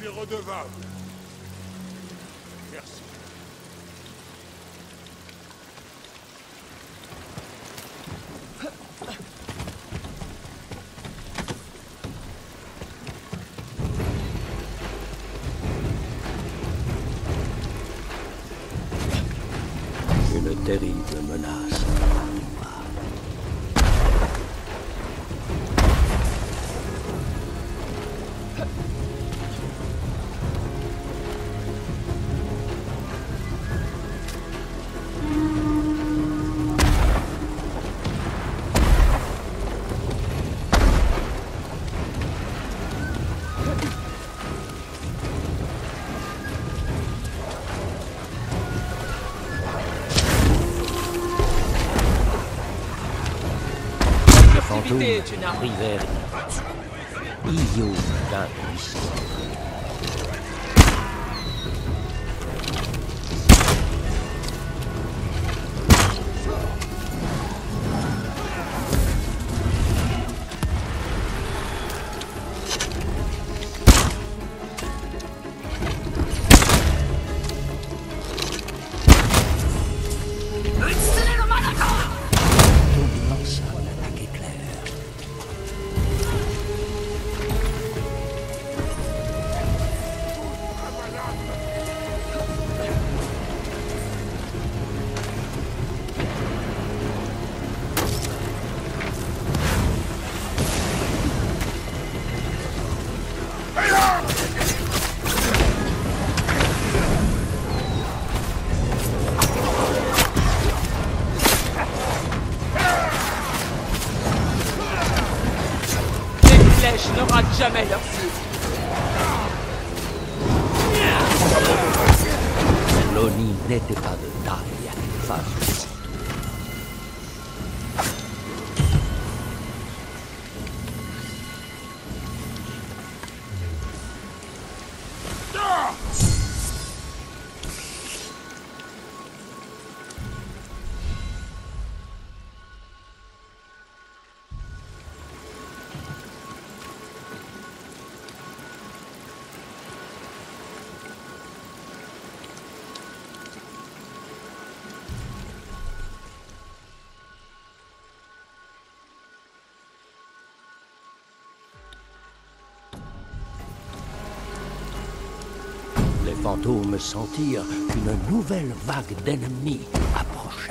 suis redevable. Merci. Une terrible menace. Fantôme. Furtivité est jamais leur cible. L'Oni n'était pas de taille face au fantômes sentirent qu'une nouvelle vague d'ennemis approchait.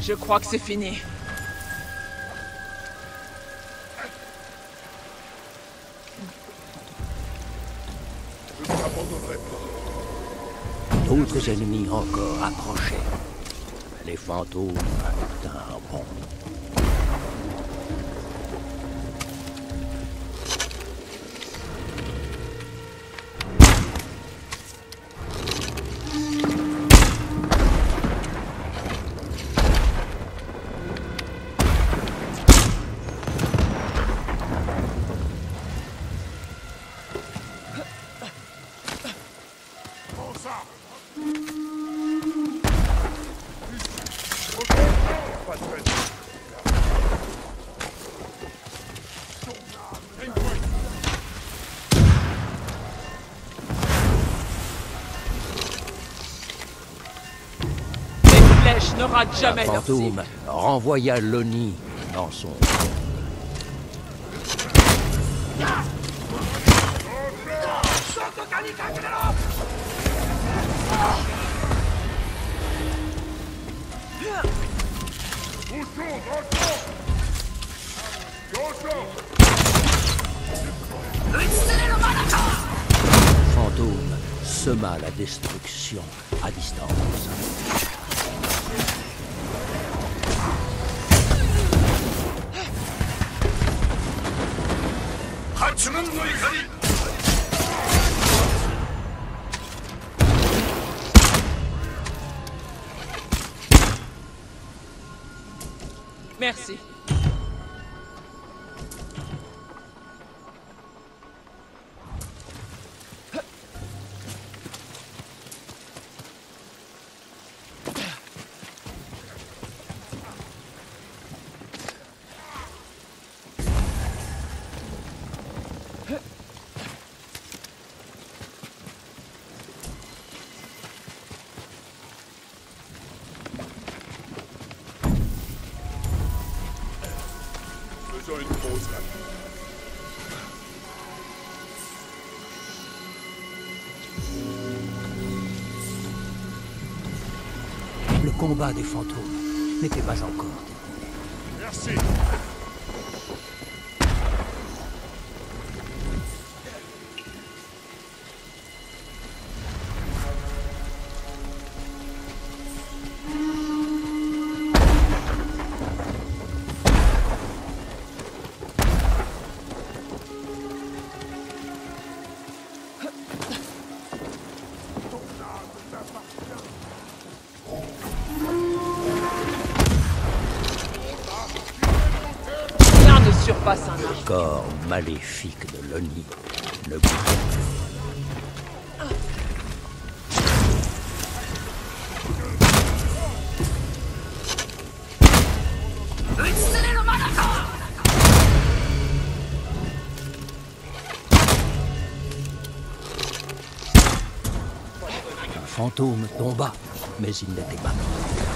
Je crois que c'est fini. D'autres ennemis encore approchaient. Les fantômes tinrent bon. Jamais leur cible. renvoya Loni dans son... Fantôme sema la destruction à distance. Merci. Combat des fantômes n'était pas encore. Merci Surpasse un arc. corps maléfique de Loni plus. Un fantôme tomba, mais il n'était pas mort.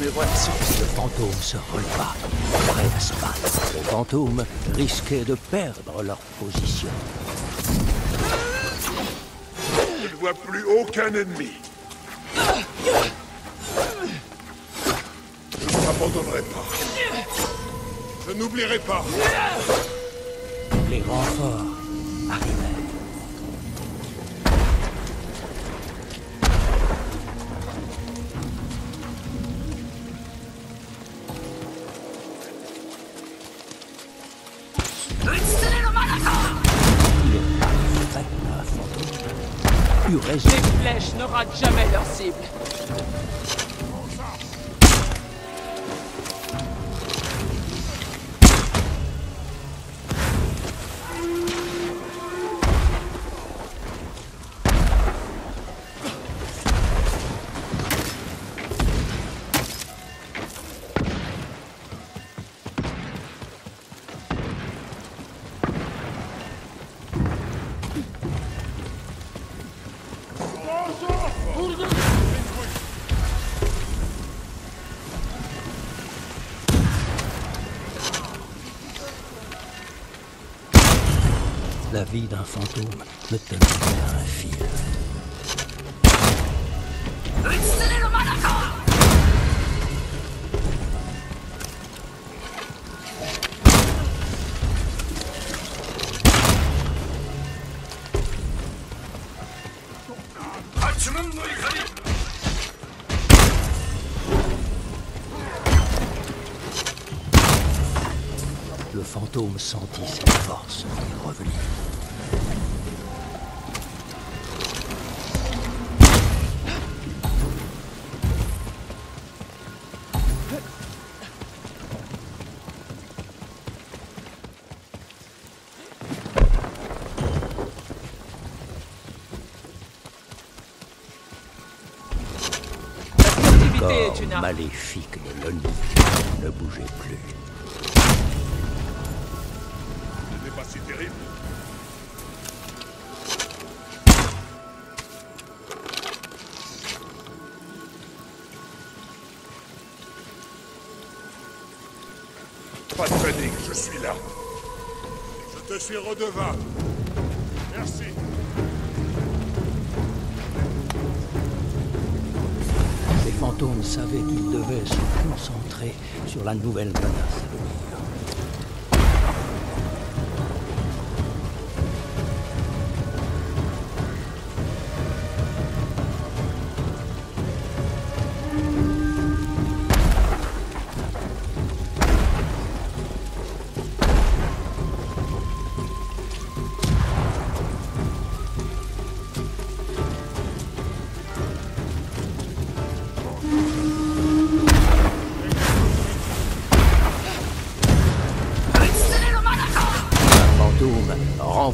ma lame Le fantôme se releva, prêt à se battre. Les fantômes risquaient de perdre leur position. Je ne vois plus aucun ennemi. Je ne m'abandonnerai pas. Je n'oublierai pas. Les renforts arrivèrent. Flèches ne jamais leur cible. La vie d'un fantôme ne tenait qu'à un fil. Le fantôme sentit cette force revenir. Corps arme. maléfique de Loni ne bougeait plus. Ce n'est pas si terrible. Pas de panique, je suis là. Je te suis redevable. Merci. Les fantômes savaient qu'ils devaient se concentrer sur la nouvelle menace.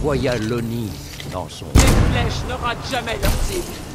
Renvoya Loni dans son Les flèches ne ratent jamais leur cible.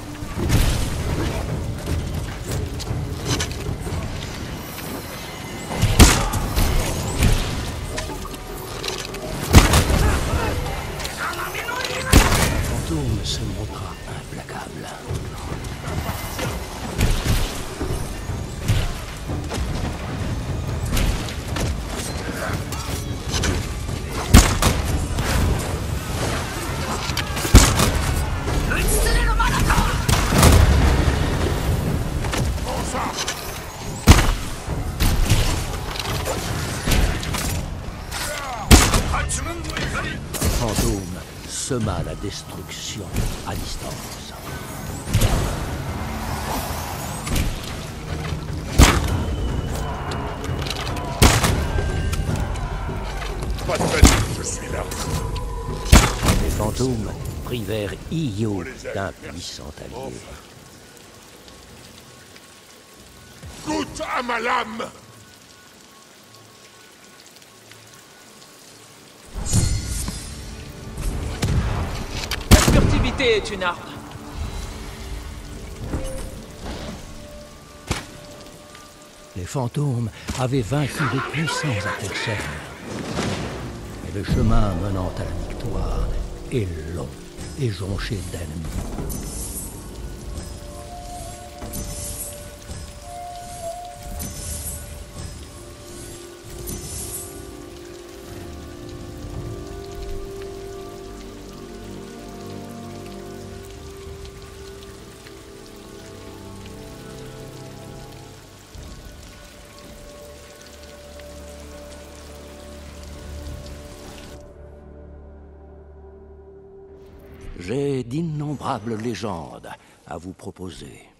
Sema la destruction à distance. Pas de panique, je suis là. Les fantômes privèrent Io d'un puissant allié. Goûte à ma lame est une arme. Les fantômes avaient vaincu de puissants adversaires. Mais le chemin menant à la victoire est long et jonché d'ennemis. J'ai d'innombrables légendes à vous proposer.